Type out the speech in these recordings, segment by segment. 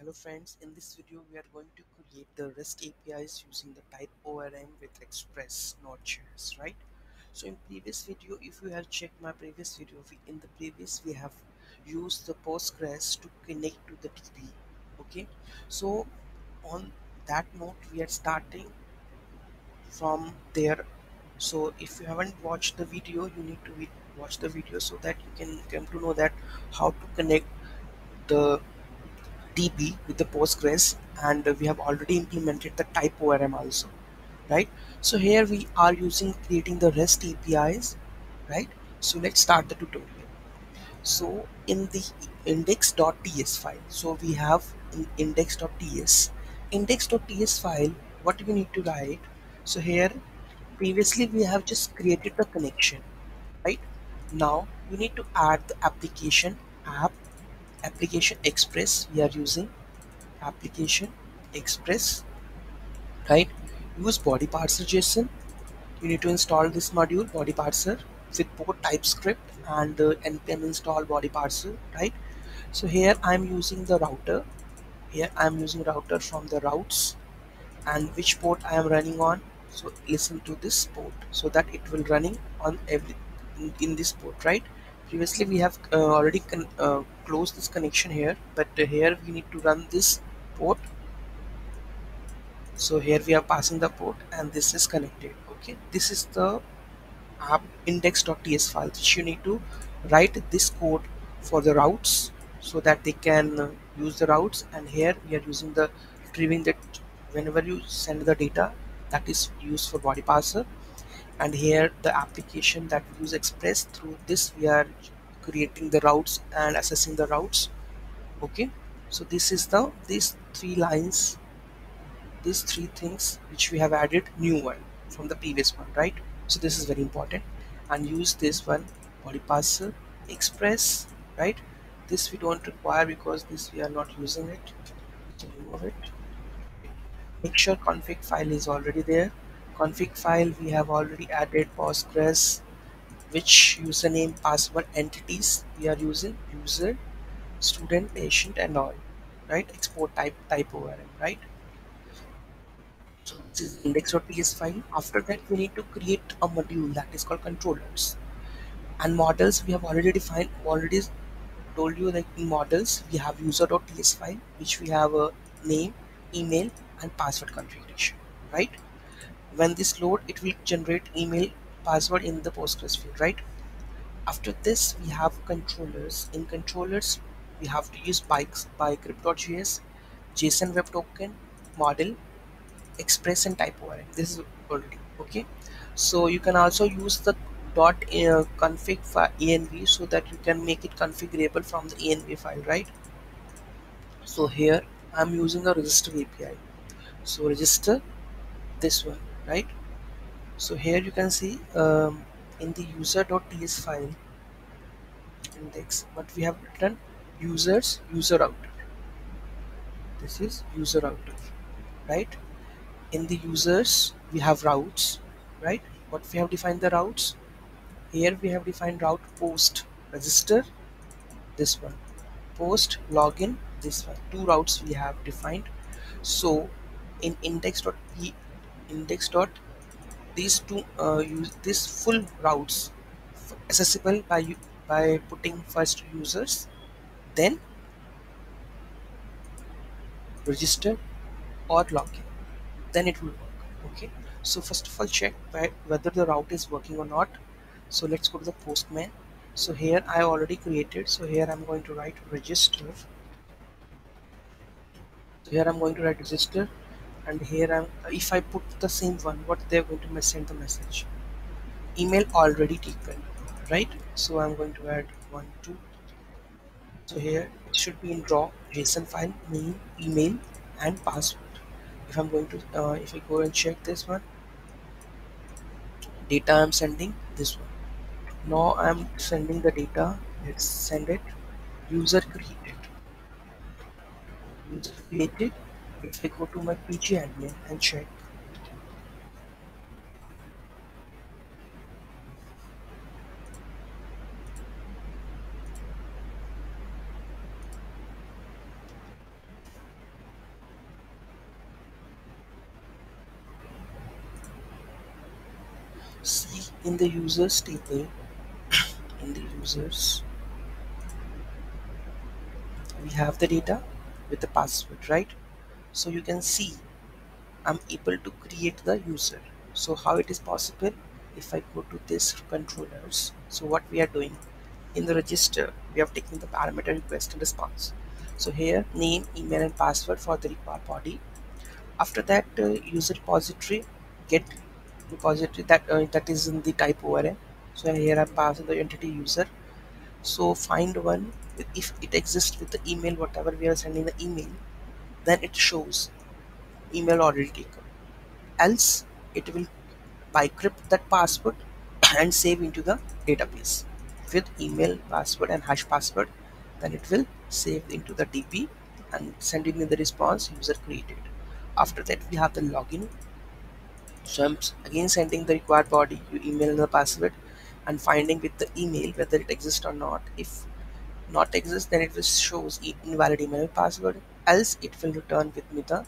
Hello friends, in this video we are going to create the REST APIs using the type ORM with Express Node.js, right? So in previous video, if you have checked my previous video, we, in the previous we have used the Postgres to connect to the DB, okay? So on that note, we are starting from there. So if you haven't watched the video, you need to watch the video so that you can come to know that how to connect the DB with the Postgres and we have already implemented the type ORM also right? So here we are using creating the REST APIs right? So let's start the tutorial. So in the index.ts file so we have in index.ts index.ts file what we need to write so here previously we have just created the connection right? Now we need to add the application app application express we are using application express right? Use body parser json you need to install this module body parser with both typescript and uh, npm install body parser right? So here i'm using the router. Here i'm using router from the routes and which port i am running on. So listen to this port so that it will running on every in, in this port right previously we have uh, already uh, closed this connection here but here we need to run this port. So here we are passing the port and this is connected okay? This is the app index.ts file which you need to write this code for the routes so that they can use the routes. And here we are using the retrieving that whenever you send the data that is used for body parser and here the application that we use express through this we are creating the routes and assessing the routes. Okay? So this is the these three lines these three things which we have added new one from the previous one right? So this is very important. And use this one body parser express right? This we don't require because this we are not using it. Remove it. Make sure config file is already there config file we have already added postgres which username password entities we are using user student patient and all right? Export type type ORM right? So this is index.ts file. After that we need to create a module that is called controllers. And models we have already defined already told you that in models we have user.ts file which we have a name email and password configuration right when this load it will generate email password in the postgres field right? After this we have controllers. In controllers we have to use bikes bcrypt.js json web token model express and type ORM. this is already okay? So you can also use the dot uh, config env so that you can make it configurable from the env file right? So here i'm using a register api so register this one right? So here you can see um, in the user.ts file index what we have written users user router this is user router right? In the users we have routes right? What we have defined the routes? Here we have defined route post register this one. Post login this one. Two routes we have defined. So in index.p index dot these two uh, use this full routes accessible by by putting first users then register or login then it will work okay? So first of all check whether the route is working or not. So let's go to the postman. So here I already created. So here I'm going to write register. So here I'm going to write register and here I'm if I put the same one what they're going to send the message? Email already taken right? So I'm going to add one two. So here it should be in raw JSON file name email and password. If I'm going to uh, if I go and check this one data I'm sending this one. Now I'm sending the data let's send it. User created. User created if I go to my pgadmin and check. See in the users table in the users we have the data with the password right? So you can see I'm able to create the user. So how it is possible? If I go to this controllers so what we are doing? In the register we have taken the parameter request and response. So here name email and password for the required body. After that uh, user repository get repository that uh, that is in the type ORM so here I'm passing the entity user. So find one if it exists with the email whatever we are sending the email then it shows email already taken. Else it will bcrypt that password and save into the database. With email password and hash password then it will save into the DB and sending me the response user created. After that we have the login. So I'm again sending the required body you email and the password and finding with the email whether it exists or not. If not exists then it will shows invalid email password else it will return with me the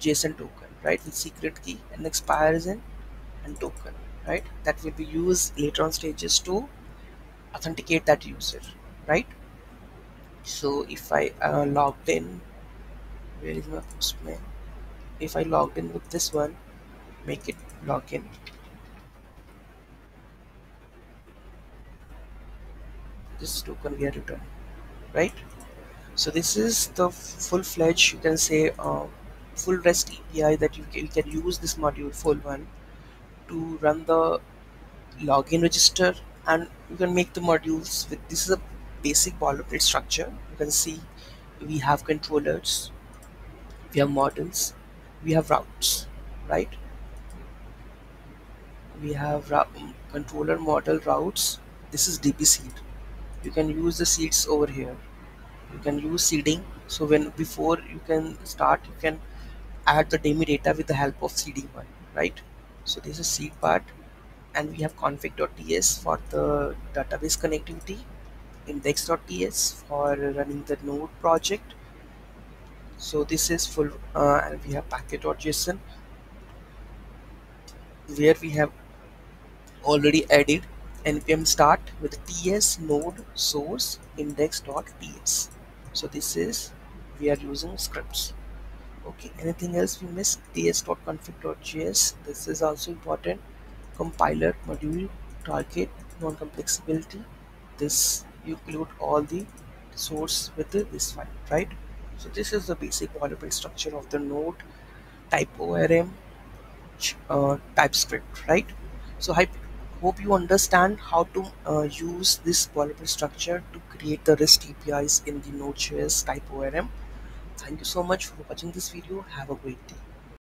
JSON token right? With secret key and expires in and token right? That will be used later on stages to authenticate that user right? So if I uh, logged in where is my postman? If I logged in with this one make it login this token we are returning right so this is the full-fledged you can say uh, full REST API that you can, you can use this module full one to run the login register. And you can make the modules with this is a basic boilerplate structure. You can see we have controllers we have models we have routes right? We have controller model routes. This is db seed. You can use the seeds over here you can use seeding. So when before you can start you can add the demi data with the help of seeding one right? So this is seed part. And we have config.ts for the database connectivity index.ts for running the node project. So this is full uh, and we have package.json where we have already added npm start with ts node source index.ts so this is we are using scripts. Okay anything else we missed ts.config.js this is also important. Compiler module target non-complexibility this you include all the source with this file right? So this is the basic boilerplate structure of the node type orm uh, typescript right? So hope you understand how to uh, use this boilerplate structure to create the REST APIs in the Node.js type ORM. Thank you so much for watching this video. Have a great day.